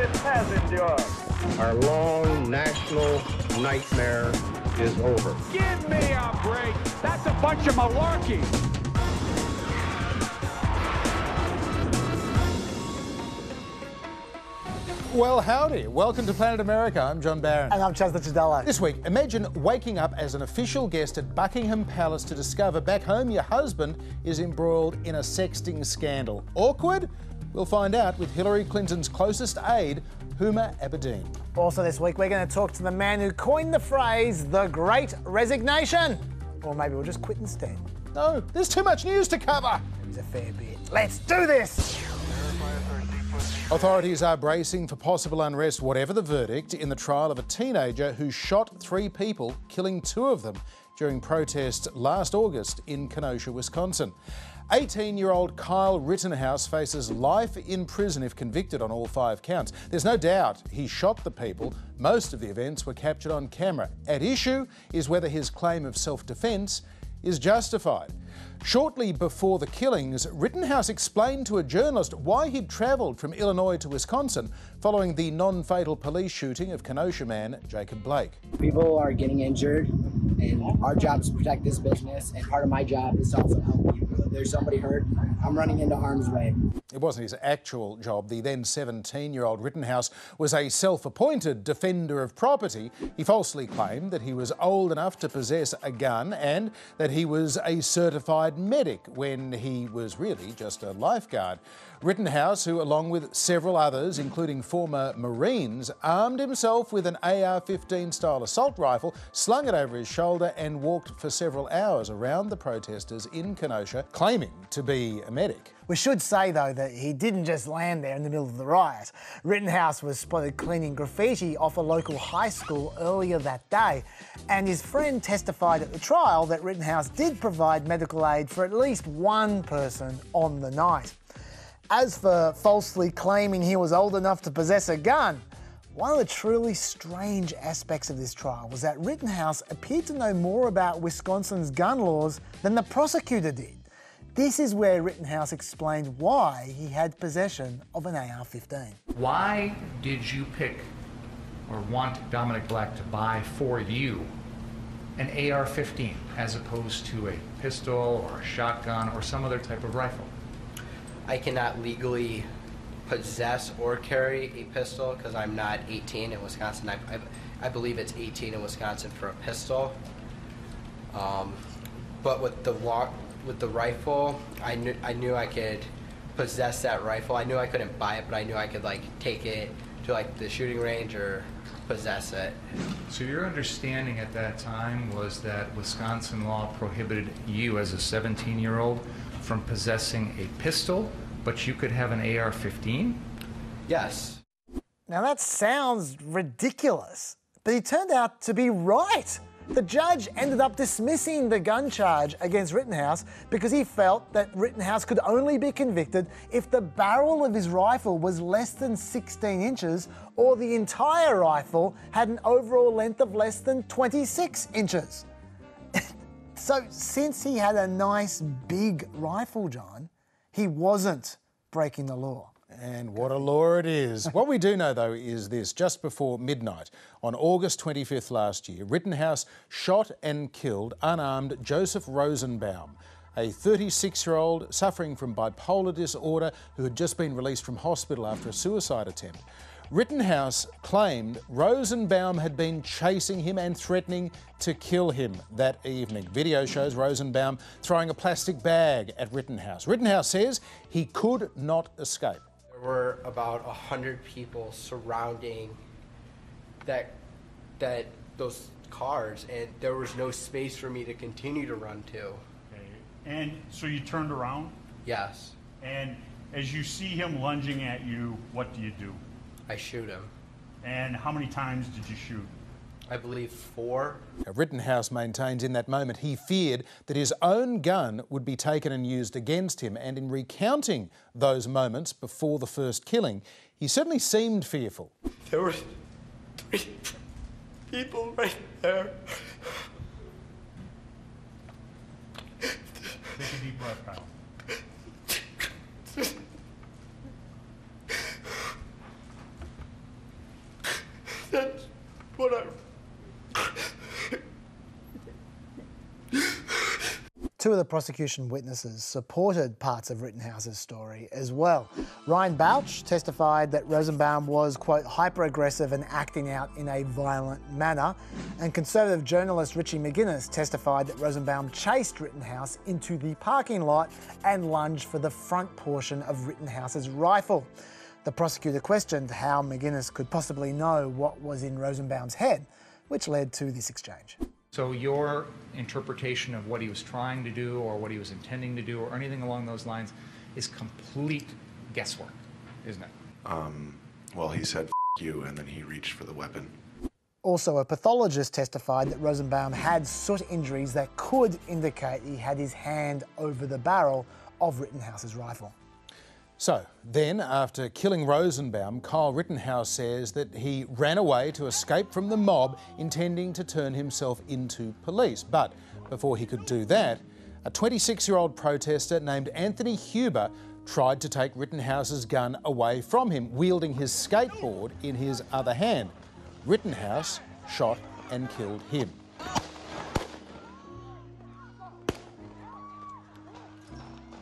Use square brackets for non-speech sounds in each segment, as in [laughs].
it has endured. Our long national nightmare is over. Give me a break. That's a bunch of malarkey. Well, howdy. Welcome to Planet America. I'm John Barron. And I'm Chas Licciardello. This week, imagine waking up as an official guest at Buckingham Palace to discover back home your husband is embroiled in a sexting scandal. Awkward? We'll find out with Hillary Clinton's closest aide, Huma Abedin. Also, this week, we're going to talk to the man who coined the phrase the Great Resignation. Or maybe we'll just quit instead. No, there's too much news to cover. It's a fair bit. Let's do this! Authorities are bracing for possible unrest, whatever the verdict, in the trial of a teenager who shot three people, killing two of them during protests last August in Kenosha, Wisconsin. 18 year old Kyle Rittenhouse faces life in prison if convicted on all five counts. There's no doubt he shot the people. Most of the events were captured on camera. At issue is whether his claim of self defence is justified. Shortly before the killings, Rittenhouse explained to a journalist why he'd travelled from Illinois to Wisconsin following the non fatal police shooting of Kenosha man Jacob Blake. People are getting injured, and our job is to protect this business, and part of my job is to also help. There's somebody hurt, I'm running into harm's way. It wasn't his actual job. The then 17 year old Rittenhouse was a self appointed defender of property. He falsely claimed that he was old enough to possess a gun and that he was a certified medic when he was really just a lifeguard. Rittenhouse, who, along with several others, including former Marines, armed himself with an AR 15 style assault rifle, slung it over his shoulder, and walked for several hours around the protesters in Kenosha, to be a medic. We should say, though, that he didn't just land there in the middle of the riot. Rittenhouse was spotted cleaning graffiti off a local high school earlier that day, and his friend testified at the trial that Rittenhouse did provide medical aid for at least one person on the night. As for falsely claiming he was old enough to possess a gun, one of the truly strange aspects of this trial was that Rittenhouse appeared to know more about Wisconsin's gun laws than the prosecutor did. This is where Rittenhouse explained why he had possession of an AR 15. Why did you pick or want Dominick Black to buy for you an AR 15 as opposed to a pistol or a shotgun or some other type of rifle? I cannot legally possess or carry a pistol because I'm not 18 in Wisconsin. I, I, I, believe it's 18 in Wisconsin for a pistol. Um, but with the with the rifle, I knew I knew I could possess that rifle. I knew I couldn't buy it, but I knew I could like take it to like the shooting range or possess it. So your understanding at that time was that Wisconsin law prohibited you as a 17-year-old from possessing a pistol, but you could have an AR 15? Yes. Now that sounds ridiculous, but he turned out to be right. The judge ended up dismissing the gun charge against Rittenhouse because he felt that Rittenhouse could only be convicted if the barrel of his rifle was less than 16 inches or the entire rifle had an overall length of less than 26 inches. [laughs] So, since he had a nice big rifle, John, he wasn't breaking the law. And what a law it is. what we do know, though, is this just before midnight on August 25th last year, Rittenhouse shot and killed unarmed Joseph Rosenbaum, a 36 year old suffering from bipolar disorder who had just been released from hospital after a suicide attempt. Rittenhouse claimed Rosenbaum had been chasing him and threatening to kill him that evening. Video shows Rosenbaum throwing a plastic bag at Rittenhouse. Rittenhouse says he could not escape. There were about 100 people surrounding that, that, those cars, and there was no space for me to continue to run to. Okay. And so you turned around? Yes. And as you see him lunging at you, what do you do? I shoot him. And how many times did you shoot? I believe four. Rittenhouse maintains in that moment he feared that his own gun would be taken and used against him, and in recounting those moments before the first killing, he certainly seemed fearful. There were three people right there. Take a deep breath, Kyle. Two of the prosecution witnesses supported parts of Rittenhouse's story as well. Ryan Balch testified that Rosenbaum was, quote, hyper aggressive and acting out in a violent manner. And conservative journalist Richie McGinniss testified that Rosenbaum chased Rittenhouse into the parking lot and lunged for the front portion of Rittenhouse's rifle. The prosecutor questioned how McGinniss could possibly know what was in Rosenbaum's head which led to this exchange. So your interpretation of what he was trying to do or what he was intending to do or anything along those lines is complete guesswork, isn't it? Um, well, he said F- you, and then he reached for the weapon. Also, a pathologist testified that Rosenbaum had soot injuries that could indicate he had his hand over the barrel of Rittenhouse's rifle. So then, after killing Rosenbaum, Kyle Rittenhouse says that he ran away to escape from the mob, intending to turn himself into police. But before he could do that, a 26 year old protester named Anthony Huber tried to take Rittenhouse's gun away from him, wielding his skateboard in his other hand. Rittenhouse shot and killed him.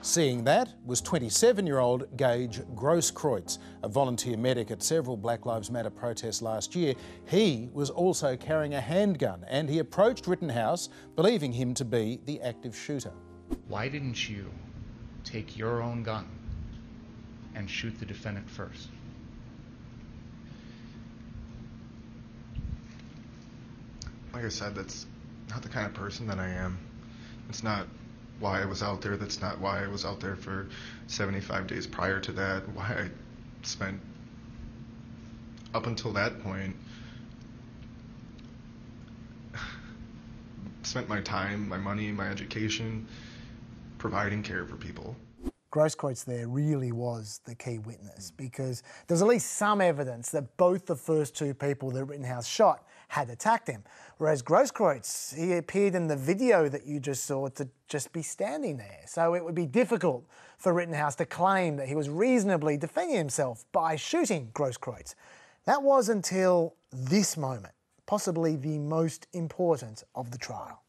Seeing that was 27 year old Gage Grosskreutz, a volunteer medic at several Black Lives Matter protests last year. He was also carrying a handgun and he approached Rittenhouse, believing him to be the active shooter. Why didn't you take your own gun and shoot the defendant first? Like I said, that's not the kind of person that I am. It's not why I was out there. That's not why I was out there for 75 days prior to that. Why I spent up until that point [sighs] spent my time, my money, my education providing care for people. Grosskreutz there really was the key witness because there's at least some evidence that both the first two people that Rittenhouse shot had attacked him. Whereas Grosskreutz, he appeared in the video that you just saw to just be standing there. So it would be difficult for Rittenhouse to claim that he was reasonably defending himself by shooting Grosskreutz. That was until this moment, possibly the most important of the trial.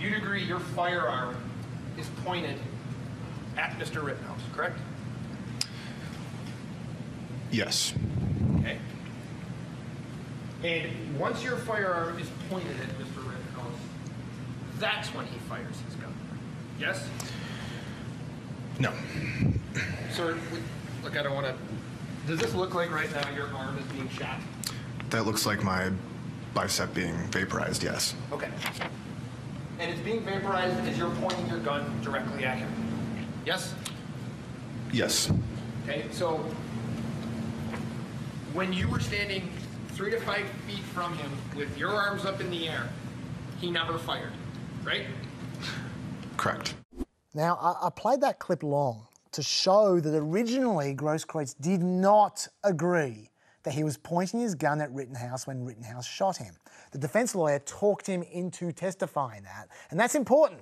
You'd agree your firearm is pointed at Mr. Rittenhouse, correct? Yes. And once your firearm is pointed at Mr. Rittenhouse, that's when he fires his gun. Yes? No. Sir, look, I don't want to. Does this look like right now your arm is being shot? That looks like my bicep being vaporized, yes. Okay. And it's being vaporized as you're pointing your gun directly at him. Yes? Yes. Okay, so when you were standing three to five feet from him with your arms up in the air, he never fired, right? Correct. Now, I, I played that clip long to show that originally Grosskreutz did not agree that he was pointing his gun at Rittenhouse when Rittenhouse shot him. The defense lawyer talked him into testifying that, and that's important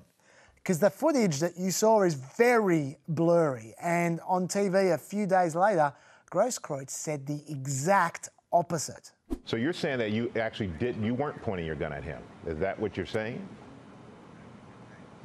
because the footage that you saw is very blurry. And on TV a few days later, Grosskreutz said the exact opposite. So you're saying that you actually did you weren't pointing your gun at him. Is that what you're saying?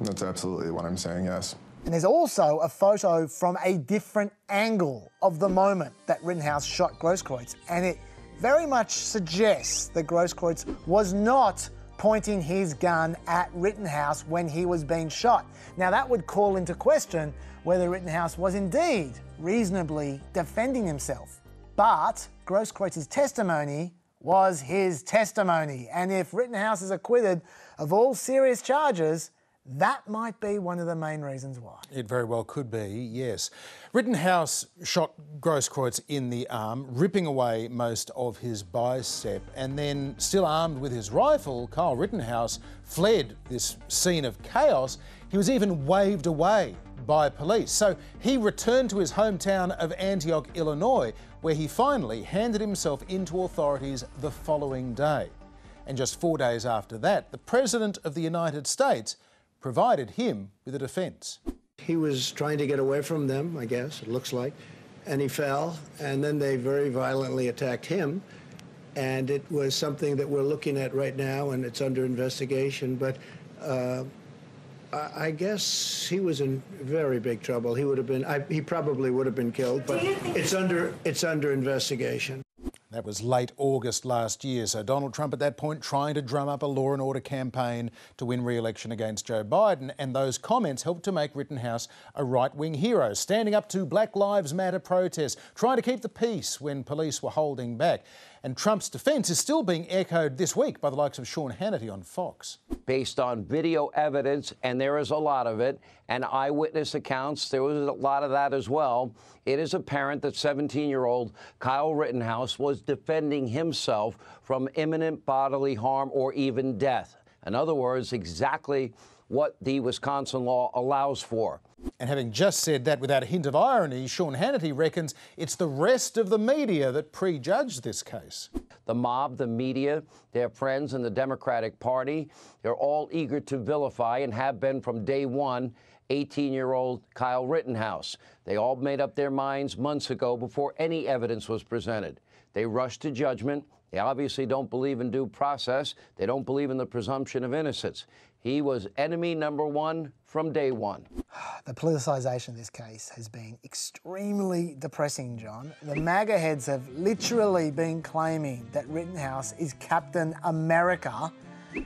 That's absolutely what I'm saying, yes. And there's also a photo from a different angle of the moment that Rittenhouse shot Grosskreutz, and it very much suggests that Grosskreutz was not pointing his gun at Rittenhouse when he was being shot. Now, that would call into question whether Rittenhouse was indeed reasonably defending himself. But Grosskreutz's testimony was his testimony, and if Rittenhouse is acquitted of all serious charges, that might be one of the main reasons why. It very well could be, yes. Rittenhouse shot Grosskreutz in the arm, ripping away most of his bicep, and then, still armed with his rifle, Kyle Rittenhouse fled this scene of chaos. He was even waved away by police. So he returned to his hometown of Antioch, Illinois, where he finally handed himself into authorities the following day. And just four days after that, the President of the United States provided him with a defence. He was trying to get away from them, I guess, it looks like, and he fell, and then they very violently attacked him. And it was something that we're looking at right now, and it's under investigation. But uh, I, I guess he was in very big trouble. He would have been. I, he probably would have been killed, but it's under it's under investigation. That was late August last year. So Donald Trump at that point trying to drum up a law and order campaign to win re-election against Joe Biden. And those comments helped to make Rittenhouse a right-wing hero, standing up to Black Lives Matter protests, trying to keep the peace when police were holding back. And Trump's defence is still being echoed this week by the likes of Sean Hannity on Fox. Based on video evidence, and there is a lot of it, and eyewitness accounts, there was a lot of that as well. It is apparent that 17 year old Kyle Rittenhouse was defending himself from imminent bodily harm or even death. In other words, exactly what the Wisconsin law allows for. And having just said that without a hint of irony, Sean Hannity reckons it's the rest of the media that prejudged this case. The mob, the media, their friends in the Democratic Party, they're all eager to vilify and have been from day one 18 year old Kyle Rittenhouse. They all made up their minds months ago before any evidence was presented. They rushed to judgment. They obviously don't believe in due process. They don't believe in the presumption of innocence. He was enemy number one from day one. [sighs] The politicisation of this case has been extremely depressing, John. The MAGA heads have literally been claiming that Rittenhouse is Captain America,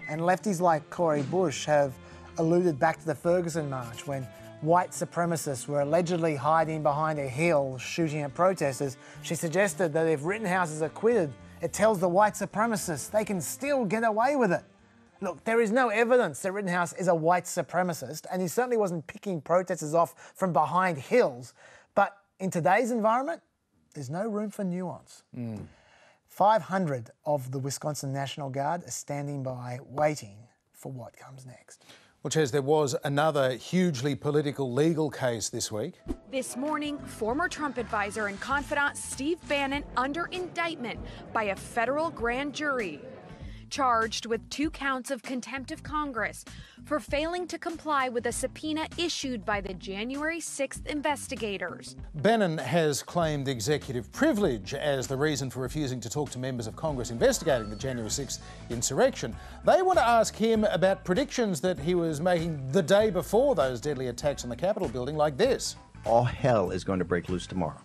and lefties like Cori Bush have alluded back to the Ferguson March when white supremacists were allegedly hiding behind a hill shooting at protesters. She suggested that if Rittenhouse is acquitted, it tells the white supremacists they can still get away with it. Look, there is no evidence that Rittenhouse is a white supremacist, and he certainly wasn't picking protesters off from behind hills. But in today's environment, there's no room for nuance. Mm. 500 of the Wisconsin National Guard are standing by, waiting for what comes next. Well, Ches, there was another hugely political legal case this week. This morning, former Trump advisor and confidant Steve Bannon under indictment by a federal grand jury charged with two counts of contempt of Congress for failing to comply with a subpoena issued by the January 6th investigators. Bannon has claimed executive privilege as the reason for refusing to talk to members of Congress investigating the January 6th insurrection. They want to ask him about predictions that he was making the day before those deadly attacks on the Capitol building, like this. All hell is going to break loose tomorrow.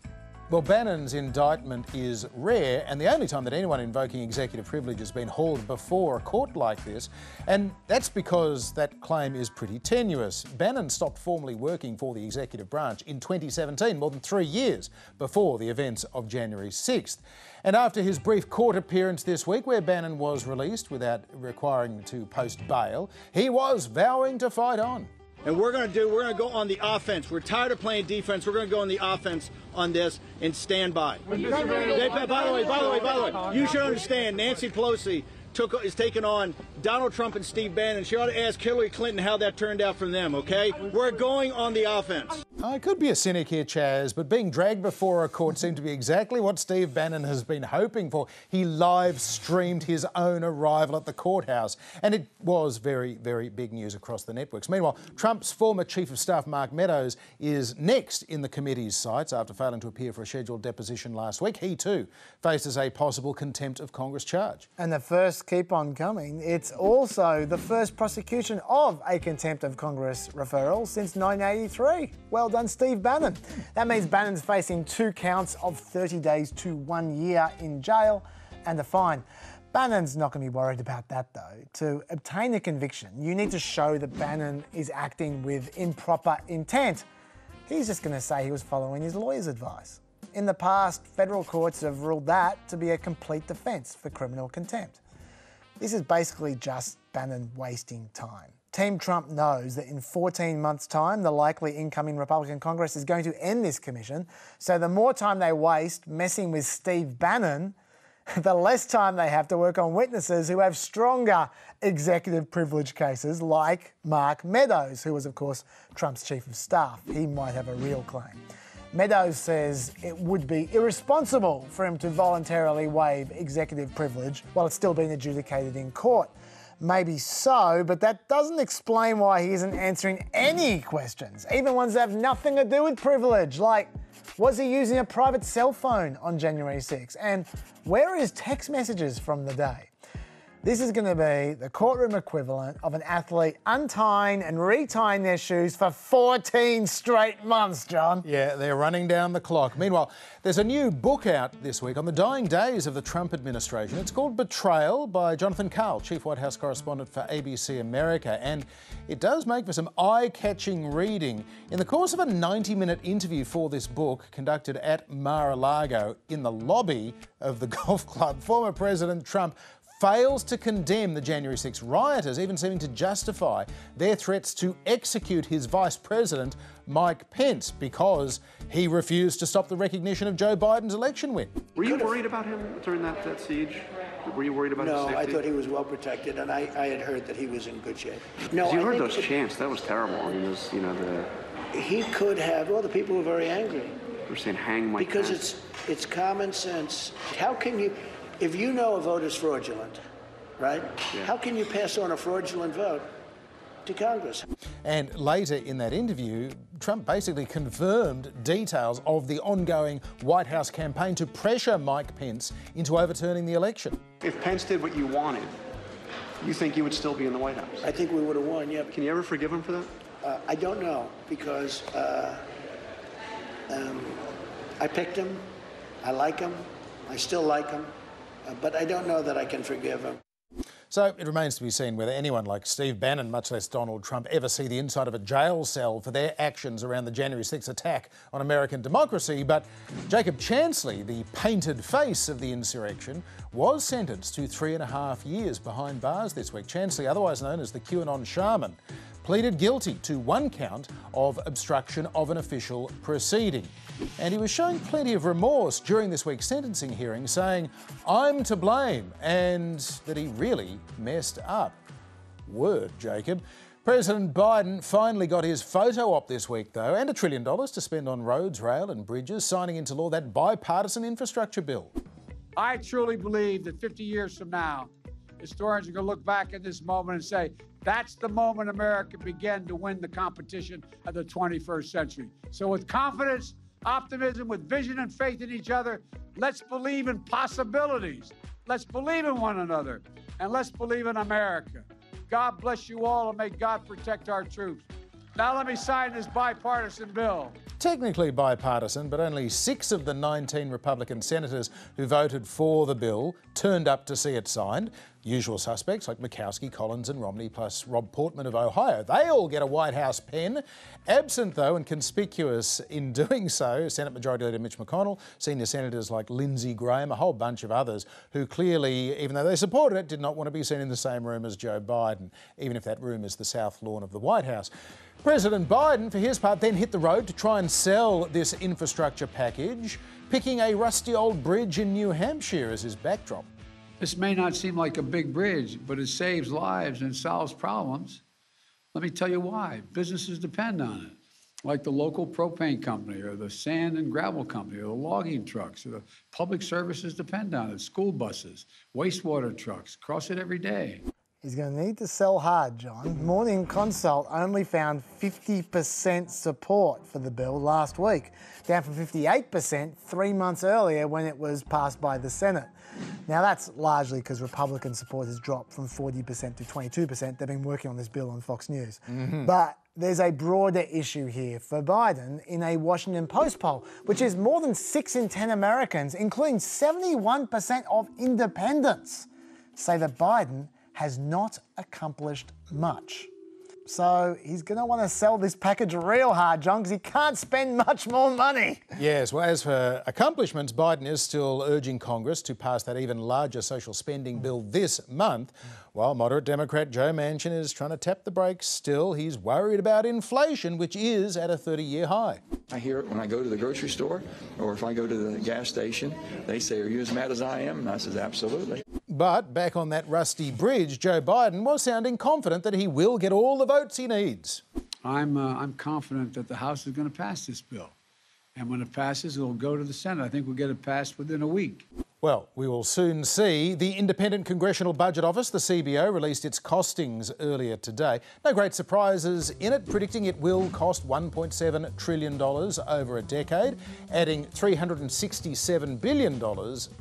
Well, Bannon's indictment is rare and the only time that anyone invoking executive privilege has been hauled before a court like this. And that's because that claim is pretty tenuous. Bannon stopped formally working for the executive branch in 2017, more than three years before the events of January 6th. And after his brief court appearance this week, where Bannon was released without requiring to post bail, he was vowing to fight on. And we're going to do, we're going to go on the offense. We're tired of playing defense. We're going to go on the offense on this and stand by. by the way, by the way, by the way, you should understand Nancy Pelosi took is taking on Donald Trump and Steve Bannon. She ought to ask Hillary Clinton how that turned out for them, okay? We're going on the offense. I could be a cynic here, Chaz, but being dragged before a court seemed to be exactly what Steve Bannon has been hoping for. He live streamed his own arrival at the courthouse, and it was very, very big news across the networks. Meanwhile, Trump's former Chief of Staff, Mark Meadows, is next in the committee's sights after failing to appear for a scheduled deposition last week. He too faces a possible contempt of Congress charge. And the first keep on coming. It's also the first prosecution of a contempt of Congress referral since 1983. Well done, Steve Bannon. That means Bannon's facing two counts of 30 days to one year in jail and a fine. Bannon's not going to be worried about that though. To obtain a conviction, you need to show that Bannon is acting with improper intent. He's just going to say he was following his lawyer's advice. In the past, federal courts have ruled that to be a complete defence for criminal contempt. This is basically just Bannon wasting time. Team Trump knows that in 14 months' time, the likely incoming Republican Congress is going to end this commission. So the more time they waste messing with Steve Bannon, [laughs] the less time they have to work on witnesses who have stronger executive privilege cases, like Mark Meadows, who was, of course, Trump's chief of staff. He might have a real claim. Meadows says it would be irresponsible for him to voluntarily waive executive privilege while it's still being adjudicated in court. Maybe so, but that doesn't explain why he isn't answering any questions, even ones that have nothing to do with privilege, like was he using a private cell phone on January 6? And where are his text messages from the day? This is going to be the courtroom equivalent of an athlete untying and retying their shoes for 14 straight months, John. Yeah, they're running down the clock. Meanwhile, there's a new book out this week on the dying days of the Trump administration. It's called Betrayal by Jonathan Karl, Chief White House Correspondent for ABC America. And it does make for some eye catching reading. In the course of a 90 minute interview for this book conducted at Mar a Lago in the lobby of the [laughs] golf club, former President Trump fails to condemn the January 6 rioters, even seeming to justify their threats to execute his vice president, Mike Pence, because he refused to stop the recognition of Joe Biden's election win. Were you worried about him during that, that siege? Were you worried about no, his I safety? thought he was well protected, and I, I had heard that he was in good shape. No, you I heard those it- chants. That was terrible. I mean, those, you know, the He could have. Well, the people were very angry they were saying hang Mike because Pence. it's it's common sense. How can you, if you know a vote is fraudulent, right? Yeah. How can you pass on a fraudulent vote to Congress? And later in that interview, Trump basically confirmed details of the ongoing White House campaign to pressure Mike Pence into overturning the election. If Pence did what you wanted, you think you would still be in the White House? I think we would have won. Yeah. Can you ever forgive him for that? Uh, I don't know because uh, um, I picked him. I like him. I still like him, but I don't know that I can forgive him. So it remains to be seen whether anyone like Steve Bannon, much less Donald Trump, ever see the inside of a jail cell for their actions around the January 6 attack on American democracy. But Jacob Chansley, the painted face of the insurrection, was sentenced to three and a half years behind bars this week. Chansley, otherwise known as the QAnon shaman, pleaded guilty to one count of obstruction of an official proceeding. And he was showing plenty of remorse during this week's sentencing hearing, saying, I'm to blame, and that he really messed up. Word, Jacob. President Biden finally got his photo op this week, though, and a trillion dollars to spend on roads, rail, and bridges, signing into law that bipartisan infrastructure bill. I truly believe that 50 years from now, historians are going to look back at this moment and say, that's the moment America began to win the competition of the 21st century. So, with confidence, optimism, with vision and faith in each other, let's believe in possibilities. Let's believe in one another. And let's believe in America. God bless you all and may God protect our troops. Now, let me sign this bipartisan bill. Technically bipartisan, but only six of the 19 Republican senators who voted for the bill turned up to see it signed. Usual suspects like Murkowski, Collins, and Romney, plus Rob Portman of Ohio. They all get a White House pen. Absent, though, and conspicuous in doing so, Senate Majority Leader Mitch McConnell, senior senators like Lindsey Graham, a whole bunch of others who clearly, even though they supported it, did not want to be seen in the same room as Joe Biden, even if that room is the South Lawn of the White House. President Biden, for his part, then hit the road to try and sell this infrastructure package, picking a rusty old bridge in New Hampshire as his backdrop. This may not seem like a big bridge, but it saves lives and solves problems. Let me tell you why. Businesses depend on it, like the local propane company or the sand and gravel company or the logging trucks or the public services depend on it, school buses, wastewater trucks, cross it every day. He's going to need to sell hard, John. Morning Consult only found 50% support for the bill last week, down from 58% three months earlier when it was passed by the Senate. Now, that's largely because Republican support has dropped from 40% to 22%. They've been working on this bill on Fox News. Mhm. But there's a broader issue here for Biden in a Washington Post poll, which is more than six in 10 Americans, including 71% of independents, say that Biden has not accomplished much. So he's going to want to sell this package real hard, John, because he can't spend much more money. Yes, well, as for accomplishments, Biden is still urging Congress to pass that even larger social spending bill this month, while moderate Democrat Joe Manchin is trying to tap the brakes. Still, he's worried about inflation, which is at a 30 year high. I hear it when I go to the grocery store or if I go to the gas station. They say, Are you as mad as I am? And I says, Absolutely. But back on that rusty bridge, Joe Biden was sounding confident that he will get all the votes he needs. I'm, uh, I'm confident that the House is going to pass this bill. And when it passes, it'll go to the Senate. I think we'll get it passed within a week. Well, we will soon see. The Independent Congressional Budget Office, the CBO, released its costings earlier today. No great surprises in it, predicting it will cost $1.7 trillion over a decade, adding $367 billion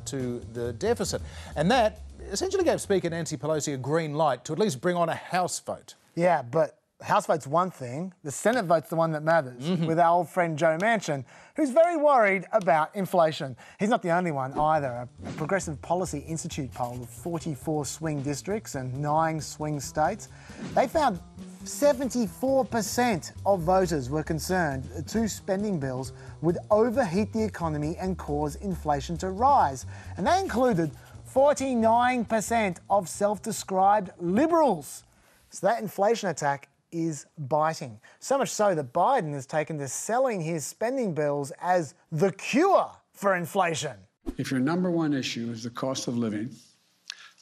to the deficit. And that essentially gave Speaker Nancy Pelosi a green light to at least bring on a House vote. Yeah, but House vote's one thing, the Senate vote's the one that matters, Mm-hmm. with our old friend Joe Manchin, who's very worried about inflation. He's not the only one either. A, a Progressive Policy Institute poll of 44 swing districts and nine swing states, they found 74% of voters were concerned that two spending bills would overheat the economy and cause inflation to rise. And they included 49% of self described liberals. So that inflation attack is biting. So much so that Biden has taken to selling his spending bills as the cure for inflation. If your number one issue is the cost of living,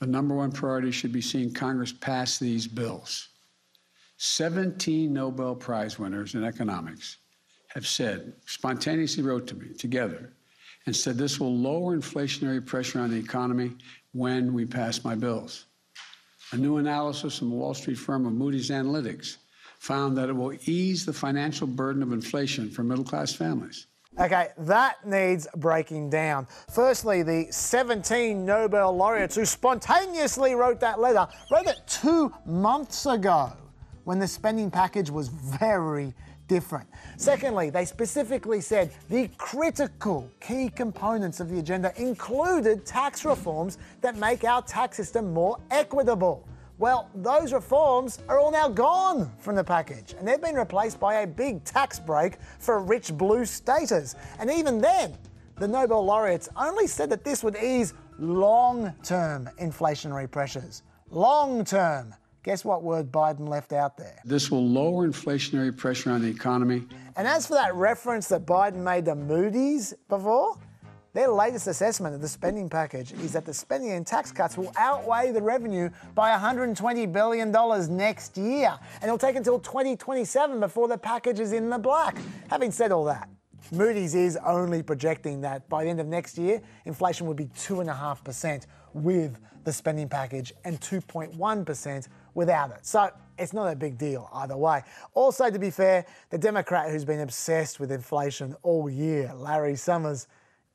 the number one priority should be seeing Congress pass these bills. 17 Nobel Prize winners in economics have said, spontaneously wrote to me together, and said this will lower inflationary pressure on the economy when we pass my bills. A new analysis from the Wall Street firm of Moody's Analytics found that it will ease the financial burden of inflation for middle class families. Okay, that needs breaking down. Firstly, the 17 Nobel laureates who spontaneously wrote that letter wrote it two months ago when the spending package was very different. Secondly, they specifically said the critical key components of the agenda included tax reforms that make our tax system more equitable. Well, those reforms are all now gone from the package, and they've been replaced by a big tax break for rich blue staters. And even then, the Nobel laureates only said that this would ease long term inflationary pressures. Long term. Guess what word Biden left out there? This will lower inflationary pressure on the economy. And as for that reference that Biden made to Moody's before, their latest assessment of the spending package is that the spending and tax cuts will outweigh the revenue by $120 billion next year. And it'll take until 2027 before the package is in the black. Having said all that, Moody's is only projecting that by the end of next year, inflation would be 2.5% with the spending package and 2.1% without it. So it's not a big deal either way. Also, to be fair, the Democrat who's been obsessed with inflation all year, Larry Summers,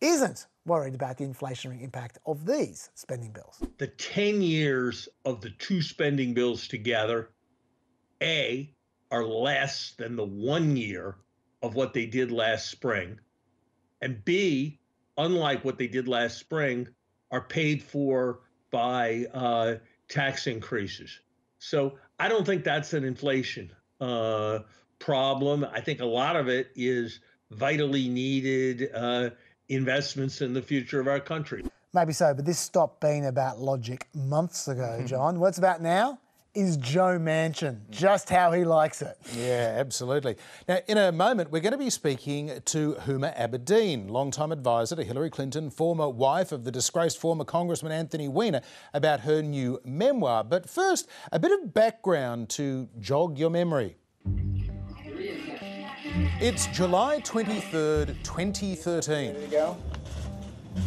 isn't worried about the inflationary impact of these spending bills. the 10 years of the two spending bills together, A, are less than the one year of what they did last spring. And B, unlike what they did last spring, are paid for by uh, tax increases. So I don't think that's an inflation uh, problem. I think a lot of it is vitally needed uh, investments in the future of our country. Maybe so, but this stopped being about logic months ago, John. What's about now is Joe Manchin, just how he likes it. Yeah, absolutely. Now, in a moment, we're going to be speaking to Huma Abedin, longtime advisor to Hillary Clinton, former wife of the disgraced former Congressman Anthony Weiner, about her new memoir. But first, a bit of background to jog your memory. It's July 23rd, 2013. Here we go.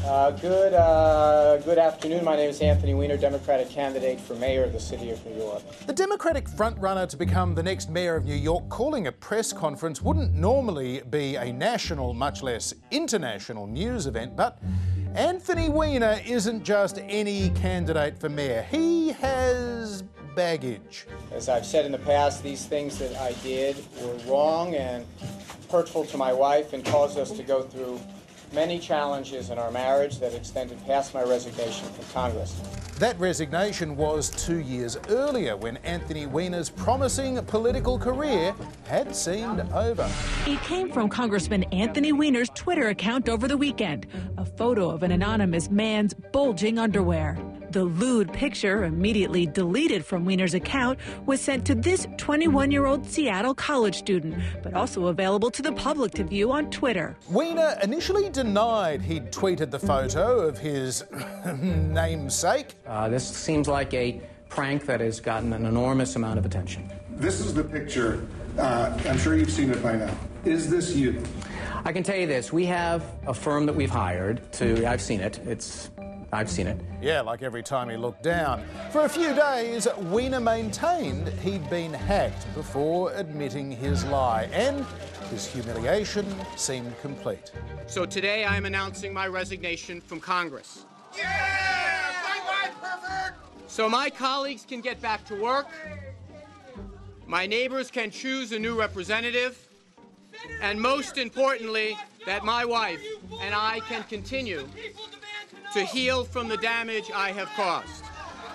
Uh, good, uh, good afternoon. My name is Anthony Weiner, Democratic candidate for mayor of the city of New York. The Democratic frontrunner to become the next mayor of New York calling a press conference wouldn't normally be a national, much less international news event, but Anthony Weiner isn't just any candidate for mayor. He has baggage. As I've said in the past, these things that I did were wrong and hurtful to my wife and caused us to go through many challenges in our marriage that extended past my resignation from Congress. That resignation was two years earlier when Anthony Weiner's promising political career had seemed over. It came from Congressman Anthony Weiner's Twitter account over the weekend, a photo of an anonymous man's bulging underwear. The lewd picture, immediately deleted from Weiner's account, was sent to this 21 year old Seattle college student, but also available to the public to view on Twitter. Weiner initially denied he'd tweeted the photo of his [laughs] namesake. Uh, this seems like a prank that has gotten an enormous amount of attention. This is the picture. Uh, I'm sure you've seen it by now. Is this you? I can tell you this: we have a firm that we've hired to. I've seen it. It's. I've seen it. Yeah, like every time he looked down. For a few days, Weiner maintained he'd been hacked before admitting his lie, and his humiliation seemed complete. So today I am announcing my resignation from Congress. so my colleagues can get back to work, my neighbors can choose a new representative, and most importantly, that my wife and I can continue to heal from the damage I have caused.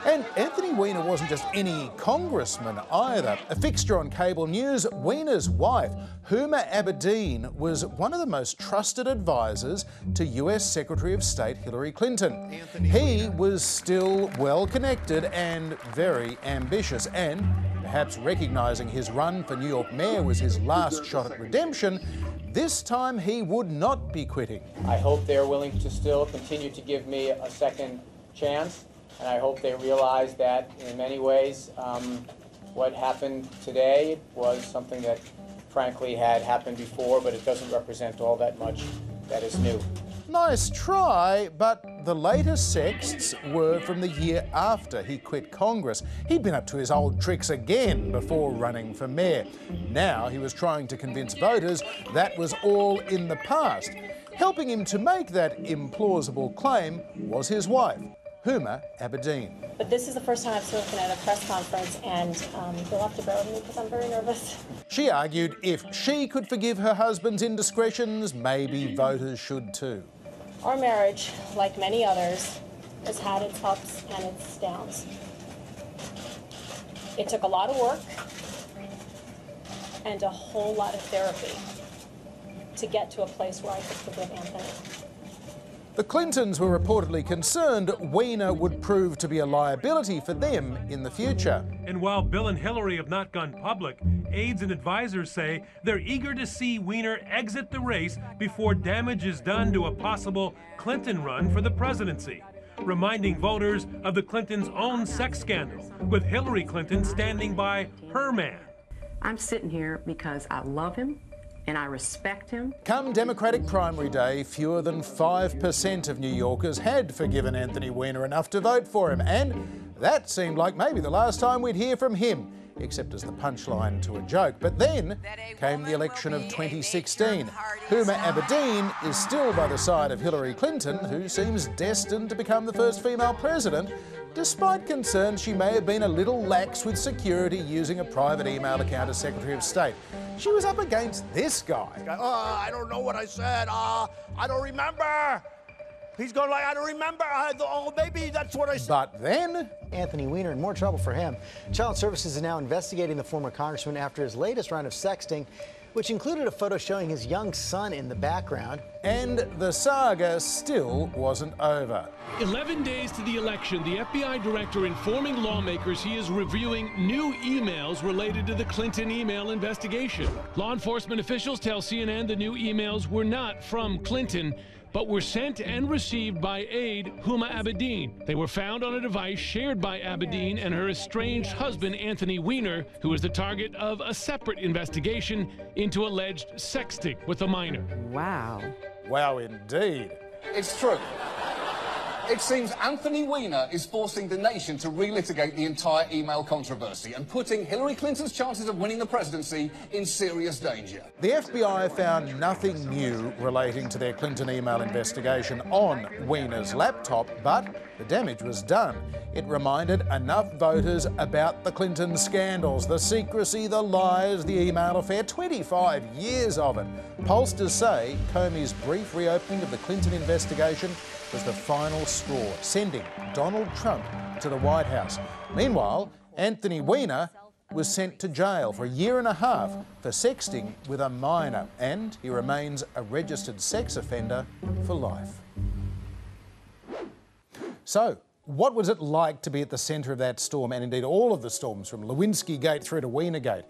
And Anthony Weiner wasn't just any congressman either. A fixture on cable news, Weiner's wife, Huma Abedin, was one of the most trusted advisors to US Secretary of State Hillary Clinton. he was still well connected and very ambitious, and perhaps recognising his run for New York mayor was his last shot at redemption, this time he would not be quitting. I hope they're willing to still continue to give me a second chance and I hope they realize that in many ways um, what happened today was something that frankly had happened before, but it doesn't represent all that much that is new. Nice try, but the latest sexts were from the year after he quit Congress. He'd been up to his old tricks again before running for mayor. Now he was trying to convince voters that was all in the past. Helping him to make that implausible claim was his wife, Huma Abedin. But this is the first time I've spoken at a press conference, and um, you'll have to bear with me because I'm very nervous. She argued if she could forgive her husband's indiscretions, maybe voters should too. Our marriage, like many others, has had its ups and its downs. It took a lot of work and a whole lot of therapy to get to a place where I could forgive Anthony. The Clintons were reportedly concerned Weiner would prove to be a liability for them in the future. And while Bill and Hillary have not gone public, aides and advisors say they're eager to see Weiner exit the race before damage is done to a possible Clinton run for the presidency, reminding voters of the Clintons' own sex scandal, with Hillary Clinton standing by her man. I'm sitting here because I love him and I respect him. Come Democratic primary day, fewer than 5% of New Yorkers had forgiven Anthony Weiner enough to vote for him, and that seemed like maybe the last time we'd hear from him, except as the punchline to a joke. But then came the election of 2016. Huma Abedin is still by the side of Hillary Clinton, who seems destined to become the first female president, despite concerns she may have been a little lax with security using a private email account as Secretary of State. She was up against this guy. Oh, I don't know what I said. Uh, I don't remember. He's going like, I don't remember. I, oh, maybe that's what I said. But then... Anthony Weiner in more trouble for him. Child Services is now investigating the former congressman after his latest round of sexting which included a photo showing his young son in the background. And the saga still wasn't over. 11 days to the election, the FBI director informing lawmakers he is reviewing new emails related to the Clinton email investigation. Law enforcement officials tell CNN the new emails were not from Clinton but were sent and received by aide Huma Abedin. They were found on a device shared by Abedin and her estranged husband, Anthony Weiner, who was the target of a separate investigation into alleged sexting with a minor. Wow. Wow, indeed. It's true. It seems Anthony Weiner is forcing the nation to relitigate the entire email controversy and putting Hillary Clinton's chances of winning the presidency in serious danger. The FBI found nothing new relating to their Clinton email investigation on Weiner's laptop, but the damage was done. It reminded enough voters about the Clinton scandals, the secrecy, the lies, the email affair, 25 years of it. Pollsters say Comey's brief reopening of the Clinton investigation was the final straw, sending Donald Trump to the White House. Meanwhile, Anthony Weiner was sent to jail for a year and a half for sexting with a minor, and he remains a registered sex offender for life. So, what was it like to be at the centre of that storm, and indeed all of the storms from Lewinsky Gate through to Weiner Gate?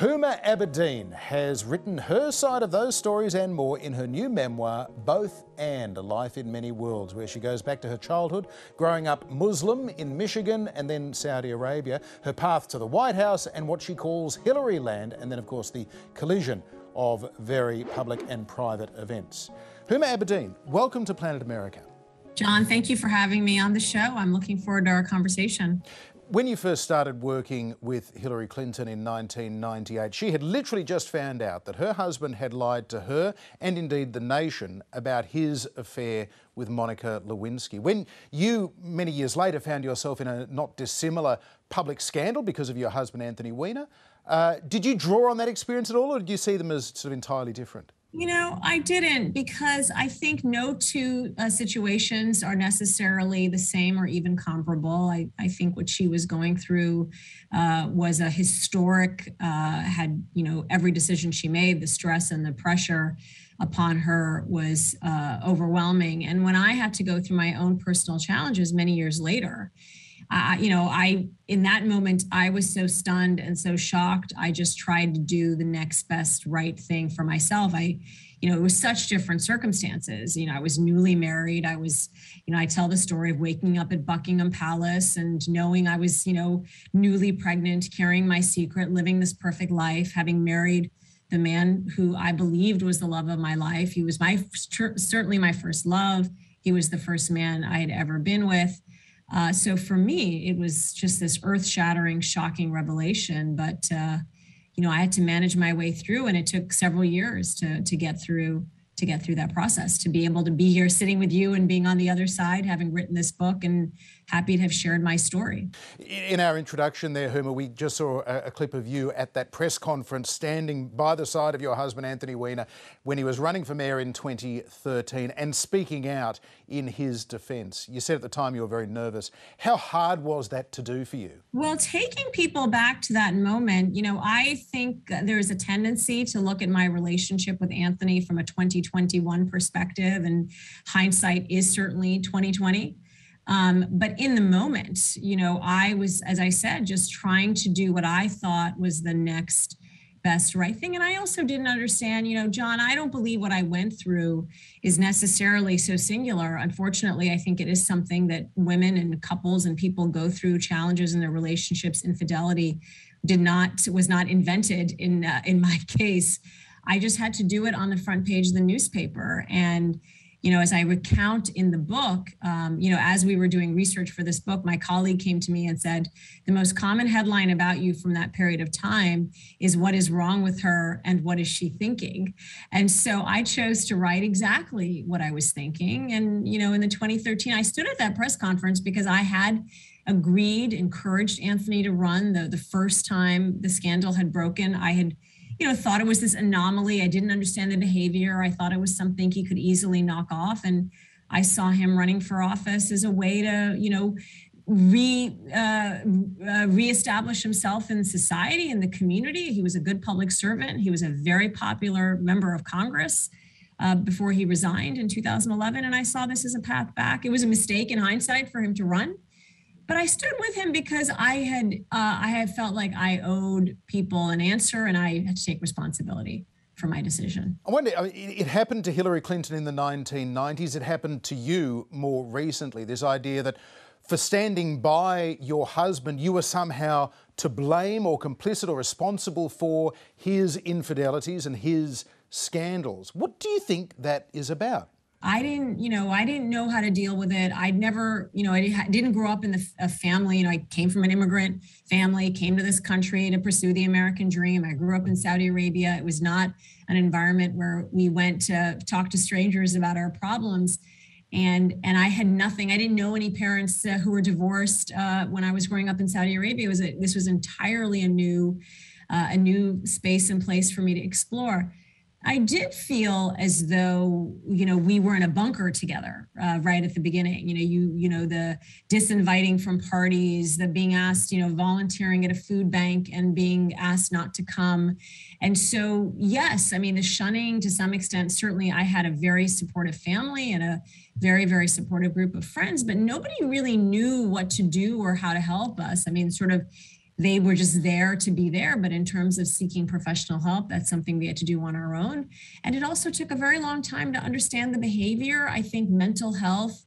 Huma Abedin has written her side of those stories and more in her new memoir, Both and A Life in Many Worlds, where she goes back to her childhood, growing up Muslim in Michigan and then Saudi Arabia, her path to the White House and what she calls Hillary Land, and then, of course, the collision of very public and private events. Huma Abedin, welcome to Planet America. John, thank you for having me on the show. I'm looking forward to our conversation. When you first started working with Hillary Clinton in 1998, she had literally just found out that her husband had lied to her and indeed the nation about his affair with Monica Lewinsky. When you, many years later, found yourself in a not dissimilar public scandal because of your husband, Anthony Weiner, uh, did you draw on that experience at all, or did you see them as sort of entirely different? You know, I didn't because I think no two uh, situations are necessarily the same or even comparable. I, I think what she was going through uh, was a historic, uh, had, you know, every decision she made, the stress and the pressure upon her was uh, overwhelming. And when I had to go through my own personal challenges many years later, uh, you know, I, in that moment, I was so stunned and so shocked. I just tried to do the next best right thing for myself. I, you know, it was such different circumstances. You know, I was newly married. I was, you know, I tell the story of waking up at Buckingham Palace and knowing I was, you know, newly pregnant, carrying my secret, living this perfect life, having married the man who I believed was the love of my life. He was my certainly my first love. He was the first man I had ever been with. Uh, so for me, it was just this earth shattering, shocking revelation. But, uh, you know, I had to manage my way through and it took several years to, to get through to get through that process to be able to be here sitting with you and being on the other side having written this book and happy to have shared my story. In our introduction there, Huma, we just saw a, a, clip of you at that press conference standing by the side of your husband, Anthony Weiner, when he was running for mayor in 2013 and speaking out in his defence. You said at the time you were very nervous. How hard was that to do for you? Well, taking people back to that moment, you know, I think there's a tendency to look at my relationship with Anthony from a 2021 perspective, and hindsight is certainly 2020. Um, but in the moment, you know, I was, as I said, just trying to do what I thought was the next best right thing. And I also didn't understand, you know, John, I don't believe what I went through is necessarily so singular. Unfortunately, I think it is something that women and couples and people go through challenges in their relationships. Infidelity did not was not invented in uh, in my [laughs] case. I just had to do it on the front page of the newspaper and you know, as I recount in the book, um, you know, as we were doing research for this book, my colleague came to me and said, the most common headline about you from that period of time is what is wrong with her and what is she thinking? And so I chose to write exactly what I was thinking. And, you know, in the 2013, I stood at that press conference because I had agreed, encouraged Anthony to run the, the first time the scandal had broken. I had you know, thought it was this anomaly. I didn't understand the behavior. I thought it was something he could easily knock off. And I saw him running for office as a way to, you know, re uh, uh, reestablish himself in society in the community. He was a good public servant. He was a very popular member of Congress. Uh, before he resigned in 2011, and I saw this as a path back. It was a mistake in hindsight for him to run, but I stood with him because I had uh, I had felt like I owed people an answer, and I had to take responsibility for my decision. I wonder. I mean, it happened to Hillary Clinton in the 1990s. It happened to you more recently. This idea that for standing by your husband, you were somehow to blame or complicit or responsible for his infidelities and his scandals. What do you think that is about? I didn't, you know, I didn't know how to deal with it. I'd never, you know, I didn't grow up in the, a family. You know, I came from an immigrant family, came to this country to pursue the American dream. I grew up in Saudi Arabia. It was not an environment where we went to talk to strangers about our problems. And and I had nothing. I didn't know any parents uh, who were divorced uh, when I was growing up in Saudi Arabia. It was a, this was entirely a new, uh, a new space and place for me to explore. I did feel as though you know we were in a bunker together uh, right at the beginning. You know, you you know the disinviting from parties, the being asked, you know, volunteering at a food bank and being asked not to come, and so yes, I mean the shunning to some extent. Certainly, I had a very supportive family and a very very supportive group of friends, but nobody really knew what to do or how to help us. I mean, sort of they were just there to be there. But in terms of seeking professional help, that's something we had to do on our own. And it also took a very long time to understand the behavior. I think mental health,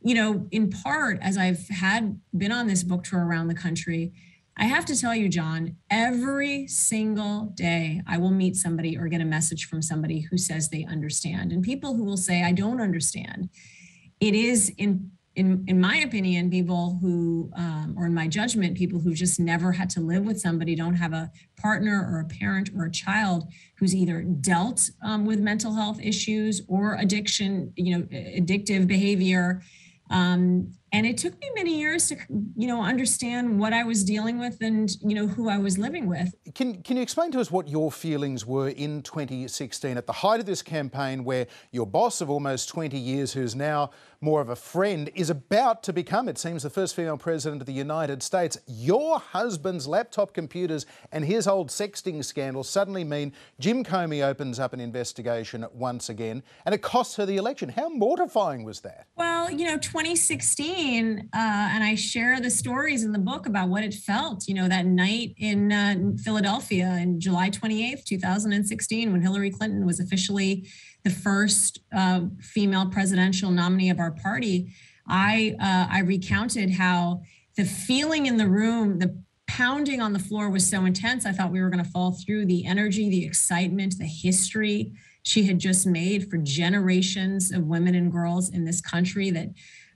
you know, in part, as I've had been on this book tour around the country, I have to tell you, John, every single day I will meet somebody or get a message from somebody who says they understand. And people who will say, I don't understand. It is in in in my opinion, people who, um, or in my judgment, people who just never had to live with somebody, don't have a partner or a parent or a child who's either dealt um, with mental health issues or addiction, you know, addictive behavior. Um, and it took me many years to you know understand what i was dealing with and you know who i was living with. Can can you explain to us what your feelings were in 2016 at the height of this campaign where your boss of almost 20 years who's now more of a friend is about to become it seems the first female president of the united states? Your husband's laptop computers and his old sexting scandal suddenly mean jim comey opens up an investigation once again and it costs her the election. How mortifying was that? Well you know 2016 uh, and I share the stories in the book about what it felt, you know, that night in uh, Philadelphia in July 28th, 2016, when Hillary Clinton was officially the first uh, female presidential nominee of our party. I uh, I recounted how the feeling in the room, the pounding on the floor was so intense. I thought we were going to fall through the energy, the excitement, the history she had just made for generations of women and girls in this country that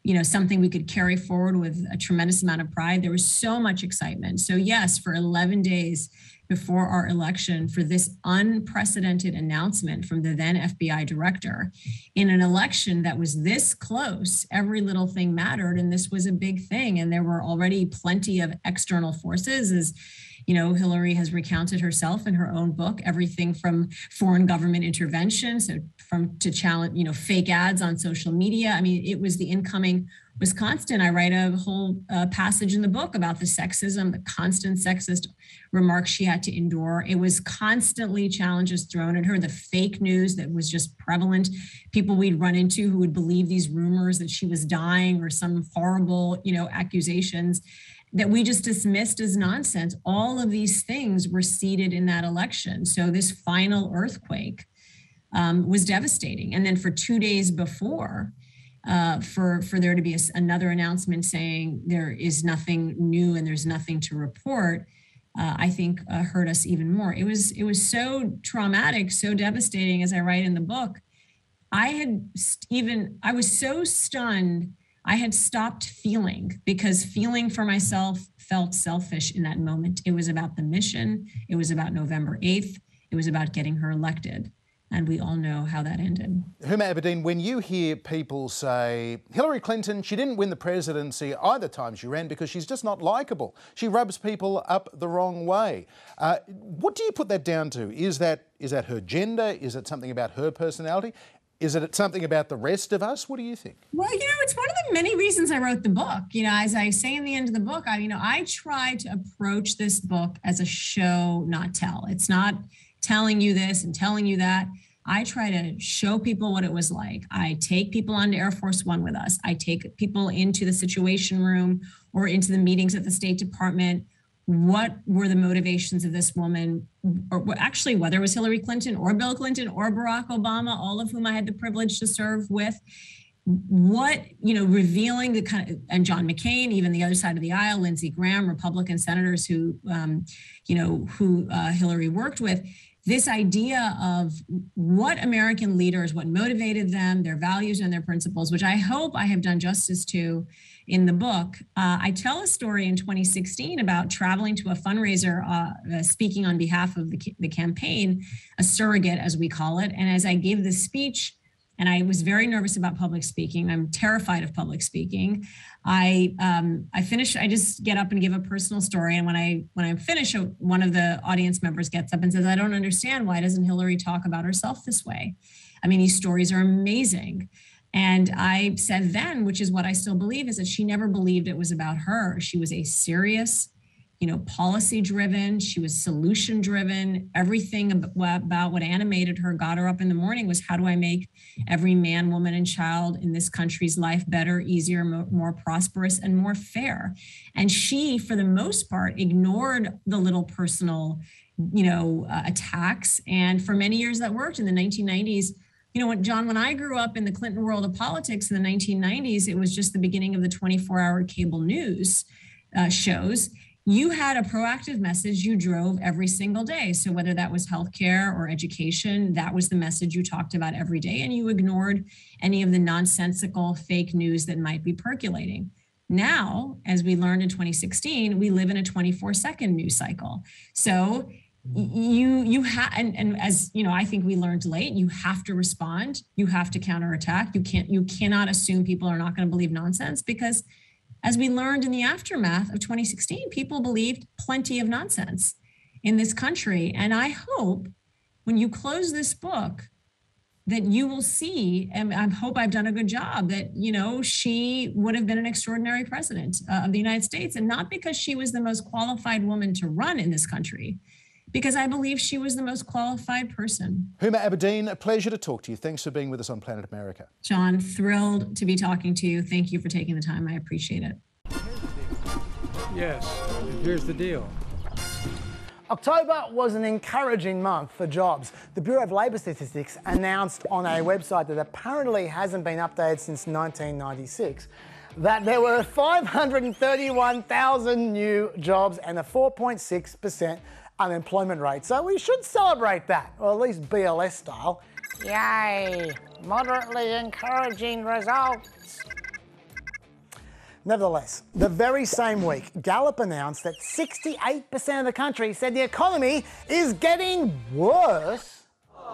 you know something we could carry forward with a tremendous amount of pride. There was so much excitement. So yes for 11 days before our election for this unprecedented announcement from the then FBI director in an election that was this close every little thing mattered and this was a big thing and there were already plenty of external forces as you know, Hillary has recounted herself in her own book, everything from foreign government intervention, so from to challenge, you know, fake ads on social media. I mean, it was the incoming was constant. I write a whole uh, passage in the book about the sexism, the constant sexist remarks she had to endure. It was constantly challenges thrown at her, the fake news that was just prevalent, people we'd run into who would believe these rumors that she was dying or some horrible, you know, accusations that we just dismissed as nonsense. All of these things were seeded in that election. So this final earthquake um, was devastating. And then for two days before, uh, for for there to be a, another announcement saying there is nothing new and there's nothing to report, uh, I think uh, hurt us even more. It was it was so traumatic, so devastating. As I write in the book, I had even I was so stunned I had stopped feeling because feeling for myself felt selfish in that moment. It was about the mission, it was about November 8th, it was about getting her elected. And we all know how that ended. Huma Abedin, when you hear people say Hillary Clinton, she didn't win the presidency either time she ran because she's just not likable. She rubs people up the wrong way. Uh, what do you put that down to? Is that is that her gender? Is it something about her personality? Is it something about the rest of us? What do you think? Well, you know, it's one of many reasons I wrote the book. You know, as I say in the end of the book, I, you know, I try to approach this book as a show, not tell. It's not telling you this and telling you that. I try to show people what it was like. I take people onto Air Force One with us. I take people into the Situation Room or into the meetings at the State Department what were the motivations of this woman, or actually whether it was Hillary Clinton or Bill Clinton or Barack Obama, all of whom I had the privilege to serve with. What, you know, revealing the kind of, and John McCain, even the other side of the aisle, Lindsey Graham, Republican senators who, um, you know, who uh, Hillary worked with, this idea of what American leaders, what motivated them, their values and their principles, which I hope I have done justice to in the book, uh, I tell a story in 2016 about traveling to a fundraiser, uh, uh, speaking on behalf of the, the campaign, a surrogate, as we call it. And as I gave the speech, and I was very nervous about public speaking. I'm terrified of public speaking. I um, I finish. I just get up and give a personal story, and when I when I finish, uh, one of the audience members gets up and says, "I don't understand why doesn't Hillary talk about herself this way? I mean, these stories are amazing." And I said then, which is what I still believe, is that she never believed it was about her. She was a serious, you know, policy driven. She was solution driven. Everything about what animated her, got her up in the morning was how do I make every man, woman, and child in this country's life better, easier, more prosperous, and more fair? And she, for the most part, ignored the little personal, you know, uh, attacks. And for many years that worked in the 1990s you know, when John, when I grew up in the Clinton world of politics in the 1990s, it was just the beginning of the 24 hour cable news uh, shows. You had a proactive message you drove every single day. So whether that was healthcare or education, that was the message you talked about every day, and you ignored any of the nonsensical fake news that might be percolating. Now, as we learned in 2016, we live in a 24 second news cycle. So you you have and, and as you know i think we learned late you have to respond you have to counterattack you can't you cannot assume people are not going to believe nonsense because as we learned in the aftermath of 2016 people believed plenty of nonsense in this country. And i hope when you close this book that you will see and i hope i've done a good job that you know she would have been an extraordinary president uh, of the united states. And not because she was the most qualified woman to run in this country because I believe she was the most qualified person. Huma Abedin, a pleasure to talk to you. Thanks for being with us on Planet America. John, thrilled to be talking to you. Thank you for taking the time. I appreciate it. Yes, here's the deal. October was an encouraging month for jobs. The Bureau of Labour Statistics announced on a website that apparently hasn't been updated since 1996 that there were 531,000 new jobs and a 4.6% unemployment rate. So we should celebrate that, or at least BLS style. Yay! Moderately encouraging results. Nevertheless, the very same week, Gallup announced that 68% of the country said the economy is getting worse.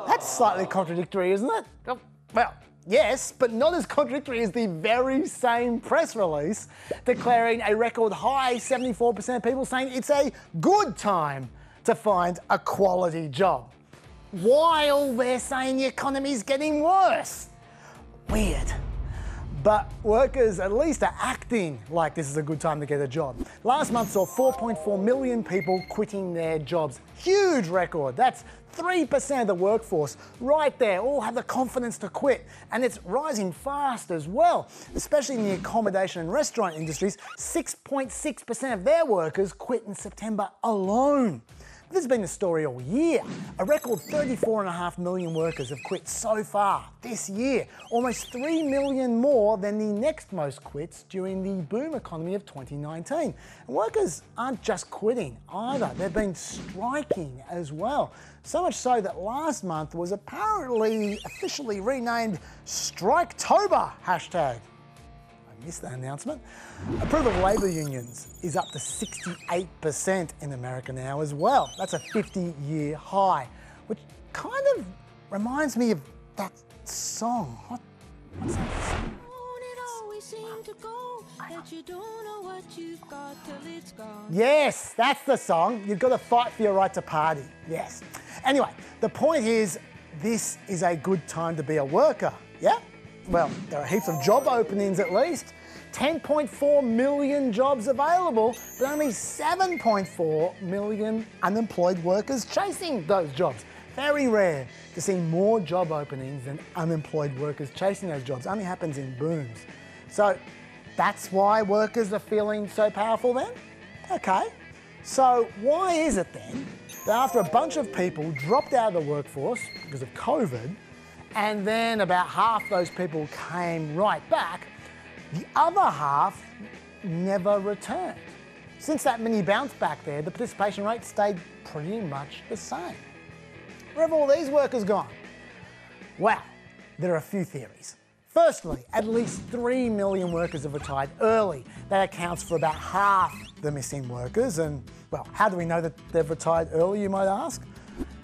That's slightly contradictory, isn't it? Oh, well, yes, but not as contradictory as the very same press release declaring a record high 74% of people saying it's a good time to find a quality job. While they're saying the economy's getting worse. Weird. But workers at least are acting like this is a good time to get a job. Last month saw 4.4 million people quitting their jobs. Huge record. That's 3% of the workforce right there, all have the confidence to quit. And it's rising fast as well, especially in the accommodation and restaurant industries. 6.6% of their workers quit in September alone. This has been the story all year. A record 34.5 million workers have quit so far this year, almost 3 million more than the next most quits during the boom economy of 2019. And workers aren't just quitting either, they've been striking as well. So much so that last month was apparently officially renamed Striketober hashtag missed that announcement. Approval of labour unions is up to 68% in America now as well. That's a 50 year high, which kind of reminds me of that song. What, what's that song? Yes, that's the song. You've got to fight for your right to party. Yes. Anyway, the point is, this is a good time to be a worker. Yeah? Well, there are heaps of job openings at least. 10.4 million jobs available, but only 7.4 million unemployed workers chasing those jobs. Very rare to see more job openings than unemployed workers chasing those jobs. Only happens in booms. So that's why workers are feeling so powerful then? Okay. So why is it then that after a bunch of people dropped out of the workforce because of COVID, and then about half those people came right back. The other half never returned. Since that mini bounce back there, the participation rate stayed pretty much the same. Where have all these workers gone? Well, there are a few theories. Firstly, at least 3 million workers have retired early. That accounts for about half the missing workers. And, well, how do we know that they've retired early, you might ask?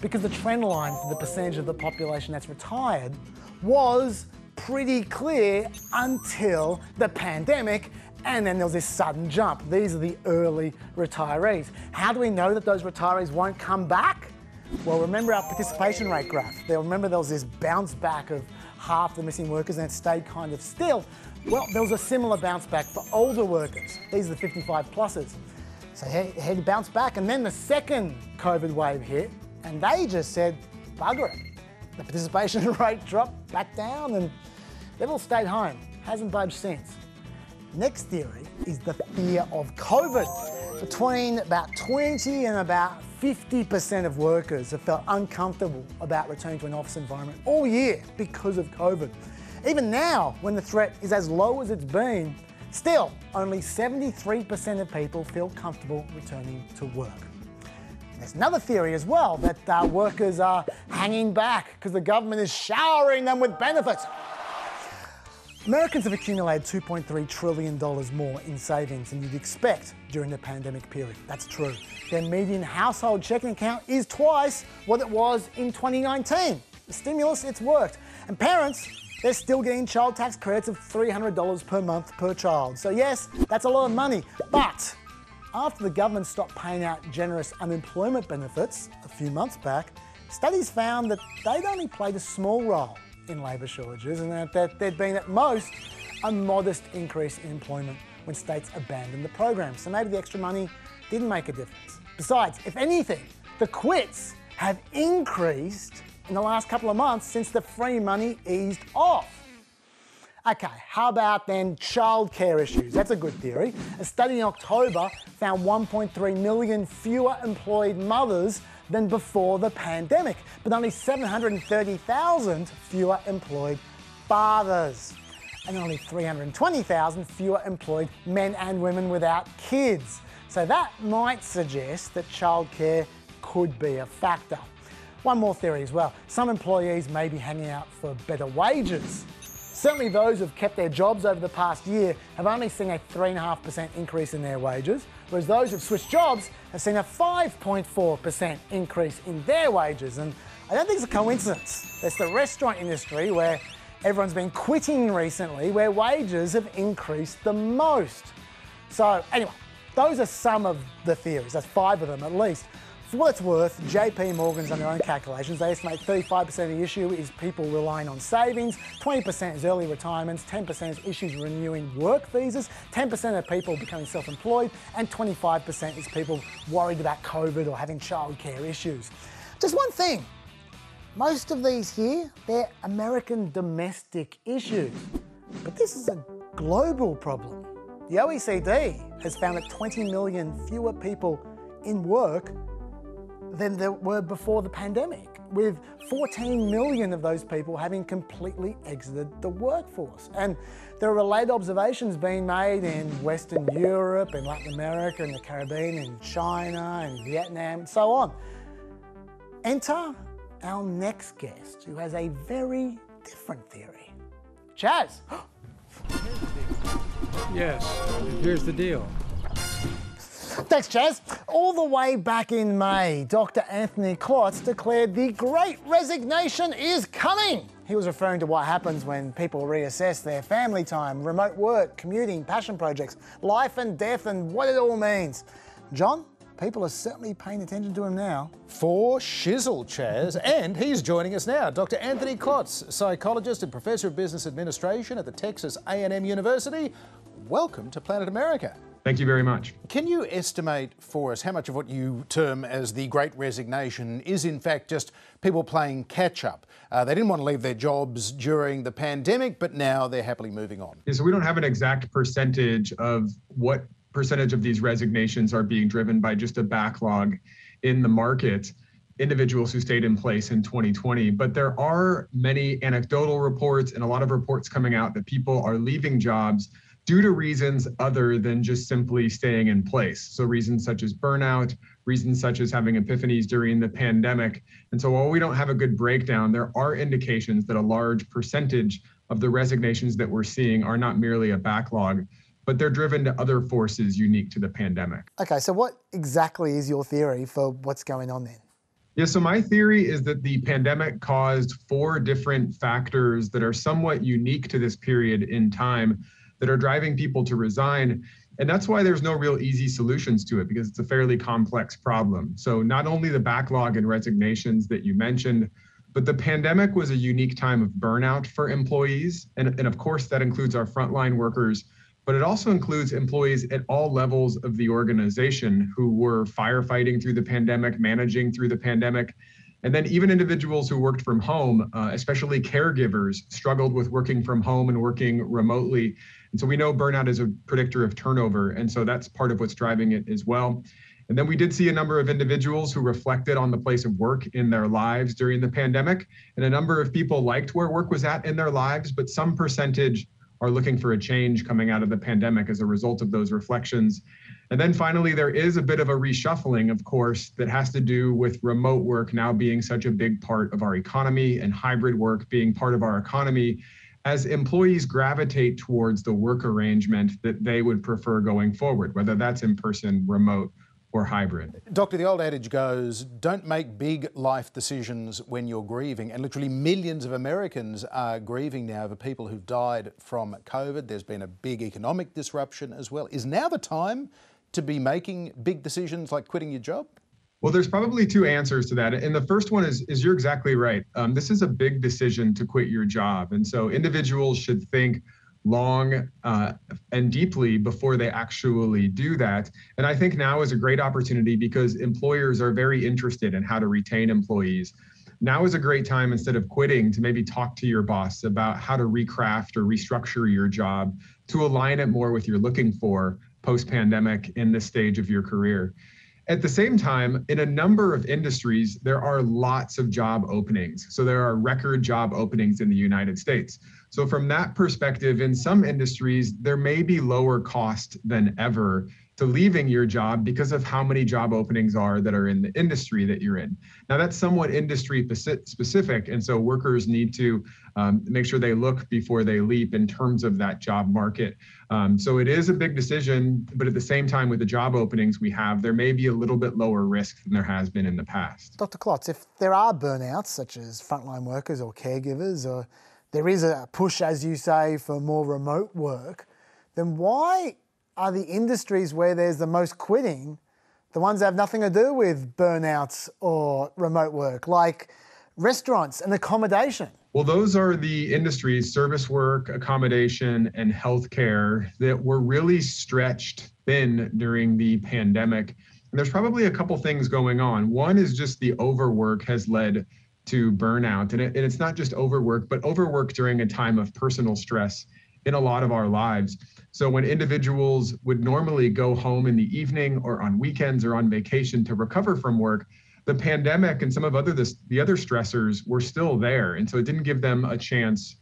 Because the trend line for the percentage of the population that's retired was pretty clear until the pandemic and then there was this sudden jump. These are the early retirees. How do we know that those retirees won't come back? Well, remember our participation rate graph. They'll remember there was this bounce back of half the missing workers and it stayed kind of still. Well, there was a similar bounce back for older workers. These are the 55 pluses. So he had to bounce back and then the second COVID wave hit and they just said, bugger it. The participation [laughs] rate dropped back down and they've all stayed home. Hasn't budged since. Next theory is the fear of COVID. Between about 20 and about 50% of workers have felt uncomfortable about returning to an office environment all year because of COVID. Even now, when the threat is as low as it's been, Still, only 73% of people feel comfortable returning to work. There's another theory as well that uh, workers are hanging back because the government is showering them with benefits. Americans have accumulated $2.3 trillion more in savings than you'd expect during the pandemic period. That's true. Their median household checking account is twice what it was in 2019. The stimulus, it's worked. And parents, they're still getting child tax credits of $300 per month per child. So, yes, that's a lot of money. But after the government stopped paying out generous unemployment benefits a few months back, studies found that they'd only played a small role in labour shortages and that, there'd been at most a modest increase in employment when states abandoned the program. So maybe the extra money didn't make a difference. Besides, if anything, the quits have increased in the last couple of months since the free money eased off. Okay, how about then childcare issues? That's a good theory. A study in October found 1.3 million fewer employed mothers than before the pandemic, but only 730,000 fewer employed fathers, and only 320,000 fewer employed men and women without kids. So that might suggest that childcare could be a factor. One more theory as well. Some employees may be hanging out for better wages. Certainly those who've kept their jobs over the past year have only seen a 3.5% increase in their wages, whereas those who've switched jobs have seen a 5.4% increase in their wages. And I don't think it's a coincidence. It's the restaurant industry where everyone's been quitting recently, where wages have increased the most. So anyway, those are some of the theories. That's five of them at least. For what it's worth, JP Morgan's on their own calculations. They estimate 35% of the issue is people relying on savings, 20% is early retirements, 10% is issues renewing work visas, 10% of people becoming self-employed, and 25% is people worried about COVID or having childcare issues. Just one thing, most of these here, they're American domestic issues. But this is a global problem. The OECD has found that 20 million fewer people in work than there were before the pandemic, with 14 million of those people having completely exited the workforce. And there are related observations being made in Western Europe, in Latin America, in the Caribbean, in China, and Vietnam, and so on. Enter our next guest, who has a very different theory. Chas. [gasps] Yes, here's the deal. Thanks, Chas. All the way back in May, Dr. Anthony Klotz declared the great resignation is coming. He was referring to what happens when people reassess their family time, remote work, commuting, passion projects, life and death, and what it all means. John, people are certainly paying attention to him now. For shizzle, Chas, and he's joining us now. Dr. Anthony Klotz, psychologist and professor of business administration at the Texas A&M University. Welcome to Planet America. Thank you very much. Can you estimate for us how much of what you term as the Great Resignation is in fact just people playing catch up? Uh, they didn't want to leave their jobs during the pandemic, but now they're happily moving on. Yeah, so we don't have an exact percentage of what percentage of these resignations are being driven by just a backlog in the market individuals who stayed in place in 2020 but there are many anecdotal reports and a lot of reports coming out that people are leaving jobs due to reasons other than just simply staying in place. So, reasons such as burnout, reasons such as having epiphanies during the pandemic. And so, while we don't have a good breakdown, there are indications that a large percentage of the resignations that we're seeing are not merely a backlog, but they're driven to other forces unique to the pandemic. Okay, so what exactly is your theory for what's going on then? Yeah, so my theory is that the pandemic caused four different factors that are somewhat unique to this period in time that are driving people to resign. And that's why there's no real easy solutions to it because it's a fairly complex problem. So, not only the backlog and resignations that you mentioned, but the pandemic was a unique time of burnout for employees. And, and of course, that includes our frontline workers, but it also includes employees at all levels of the organization who were firefighting through the pandemic, managing through the pandemic. And then even individuals who worked from home, uh, especially caregivers, struggled with working from home and working remotely. And so we know burnout is a predictor of turnover. And so that's part of what's driving it as well. And then we did see a number of individuals who reflected on the place of work in their lives during the pandemic. And a number of people liked where work was at in their lives, but some percentage are looking for a change coming out of the pandemic as a result of those reflections. And then finally, there is a bit of a reshuffling, of course, that has to do with remote work now being such a big part of our economy and hybrid work being part of our economy as employees gravitate towards the work arrangement that they would prefer going forward, whether that's in person, remote, or hybrid. Doctor, the old adage goes don't make big life decisions when you're grieving. And literally millions of Americans are grieving now over people who've died from COVID. There's been a big economic disruption as well. Is now the time to be making big decisions like quitting your job? Well, there's probably two answers to that. And the first one is, is you're exactly right. Um, this is a big decision to quit your job. And so individuals should think long uh, and deeply before they actually do that. And I think now is a great opportunity because employers are very interested in how to retain employees. Now is a great time instead of quitting to maybe talk to your boss about how to recraft or restructure your job to align it more with you're looking for post pandemic in this stage of your career. At the same time, in a number of industries, there are lots of job openings. So there are record job openings in the United States. So, from that perspective, in some industries, there may be lower cost than ever to leaving your job because of how many job openings are that are in the industry that you're in. Now, that's somewhat industry specific. And so, workers need to um, make sure they look before they leap in terms of that job market. Um, so, it is a big decision, but at the same time, with the job openings we have, there may be a little bit lower risk than there has been in the past. Dr. Klotz, if there are burnouts, such as frontline workers or caregivers, or there is a push, as you say, for more remote work, then why are the industries where there's the most quitting the ones that have nothing to do with burnouts or remote work, like restaurants and accommodation? Well, those are the industries, service work, accommodation, and healthcare, that were really stretched thin during the pandemic. And there's probably a couple things going on. One is just the overwork has led to burnout. And, it, and it's not just overwork, but overwork during a time of personal stress in a lot of our lives. So when individuals would normally go home in the evening or on weekends or on vacation to recover from work, the pandemic and some of other this, the other stressors were still there. And so it didn't give them a chance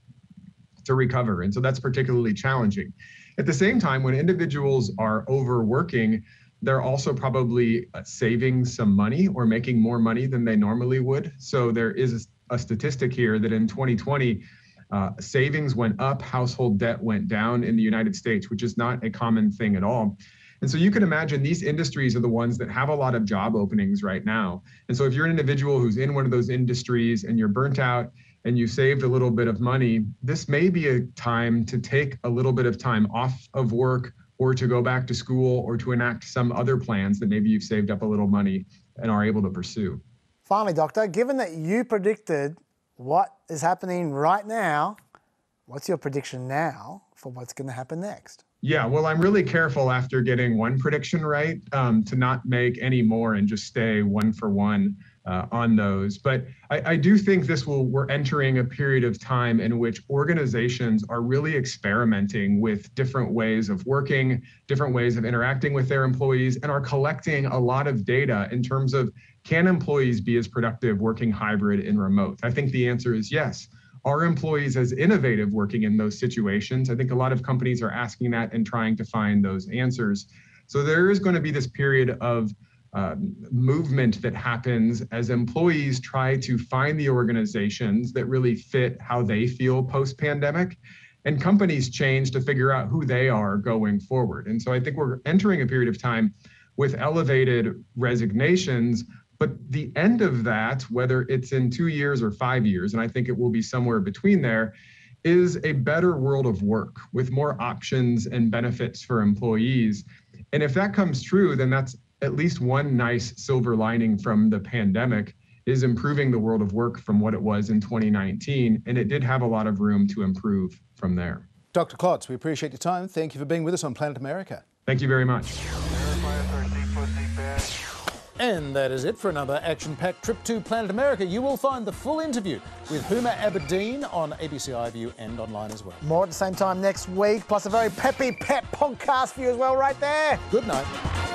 to recover. And so that's particularly challenging. At the same time, when individuals are overworking, they're also probably uh, saving some money or making more money than they normally would. So there is a statistic here that in 2020, uh, savings went up, household debt went down in the United States, which is not a common thing at all. And so you can imagine these industries are the ones that have a lot of job openings right now. And so if you're an individual who's in one of those industries and you're burnt out and you saved a little bit of money, this may be a time to take a little bit of time off of work or to go back to school or to enact some other plans that maybe you've saved up a little money and are able to pursue. Finally, Doctor, given that you predicted what is happening right now, what's your prediction now for what's going to happen next? Yeah, well, I'm really careful after getting one prediction right um, to not make any more and just stay one for one uh, on those. But I, I, do think this will, we're entering a period of time in which organizations are really experimenting with different ways of working, different ways of interacting with their employees, and are collecting a lot of data in terms of can employees be as productive working hybrid and remote? I think the answer is yes. Are employees as innovative working in those situations? I think a lot of companies are asking that and trying to find those answers. So there is going to be this period of um, movement that happens as employees try to find the organizations that really fit how they feel post pandemic and companies change to figure out who they are going forward. And so I think we're entering a period of time with elevated resignations, but the end of that, whether it's in two years or five years, and I think it will be somewhere between there, is a better world of work with more options and benefits for employees. And if that comes true, then that's at least one nice silver lining from the pandemic is improving the world of work from what it was in 2019. And it did have a lot of room to improve from there. Dr. Klotz, we appreciate your time. Thank you for being with us on Planet America. Thank you very much. And that is it for another action packed trip to Planet America. You will find the full interview with Huma Abedin on ABC iView and online as well. More at the same time next week, plus a very peppy pep podcast for you as well, right there. Good night.